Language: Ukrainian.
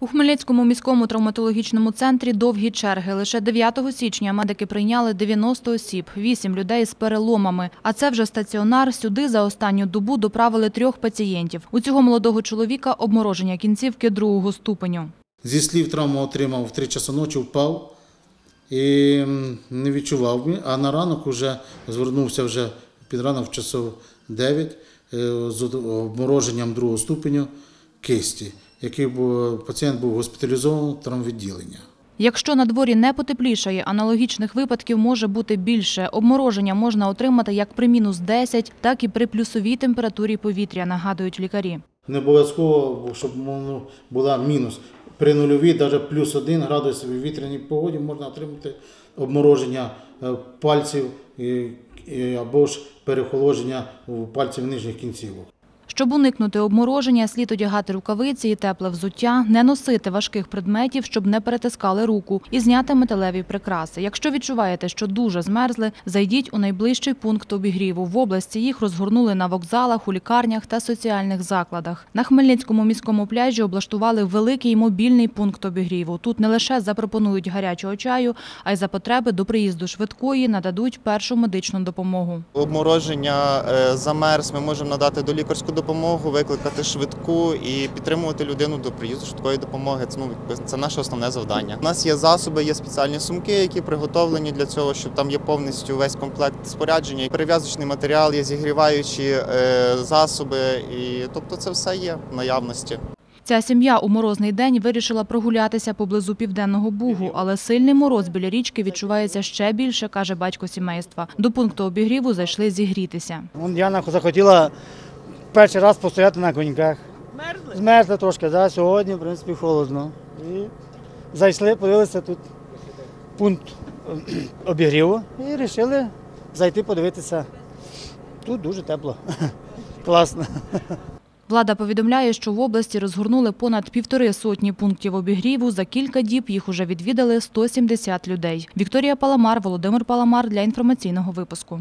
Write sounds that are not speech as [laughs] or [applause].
У Хмельницькому міському травматологічному центрі довгі черги. Лише 9 січня медики прийняли 90 осіб, 8 людей з переломами. А це вже стаціонар. Сюди за останню добу доправили трьох пацієнтів. У цього молодого чоловіка обмороження кінцівки другого ступеню. Зі слів травму отримав в 3 часи ночі, впав і не відчував. А на ранок вже звернувся вже під ранок в часов 9 е, з обмороженням другого ступеню кисті, який був, пацієнт був госпіталізований в травмвідділення. Якщо на дворі не потеплішає, аналогічних випадків може бути більше. Обмороження можна отримати як при мінус 10, так і при плюсовій температурі повітря, нагадують лікарі. Не обов'язково, щоб була мінус. При нульовій, навіть плюс один градус в вітряній погоді можна отримати обмороження е, пальців або ж перехолодження пальців нижніх кінцівок. Щоб уникнути обмороження, слід одягати рукавиці і тепле взуття, не носити важких предметів, щоб не перетискали руку, і зняти металеві прикраси. Якщо відчуваєте, що дуже змерзли, зайдіть у найближчий пункт обігріву. В області їх розгорнули на вокзалах, у лікарнях та соціальних закладах. На Хмельницькому міському пляжі облаштували великий мобільний пункт обігріву. Тут не лише запропонують гарячого чаю, а й за потреби до приїзду швидкої нададуть першу медичну допомогу. обмороження, е, замерз, ми можемо надати долікарську допомогу, викликати швидку і підтримувати людину до приїзду швидкої допомоги. Це, ну, це наше основне завдання. У нас є засоби, є спеціальні сумки, які приготовлені для цього, щоб там є повністю весь комплект спорядження, перев'язочний матеріал, є зігріваючі е, засоби, і тобто це все є в наявності. Ця сім'я у морозний день вирішила прогулятися поблизу Південного Бугу, але сильний мороз біля річки відчувається ще більше, каже батько сімейства. До пункту обігріву зайшли зігрітися. Діана захотіла перший раз постояти на коньках. Змерзли? Змерзли трошки, да, сьогодні, в принципі, холодно. І зайшли, подивилися тут пункт е, [clears throat] обігріву і вирішили зайти подивитися. Тут дуже тепло. [laughs] Класно. Влада повідомляє, що в області розгорнули понад півтори сотні пунктів обігріву. За кілька діб їх уже відвідали 170 людей. Вікторія Паламар, Володимир Паламар для інформаційного випуску.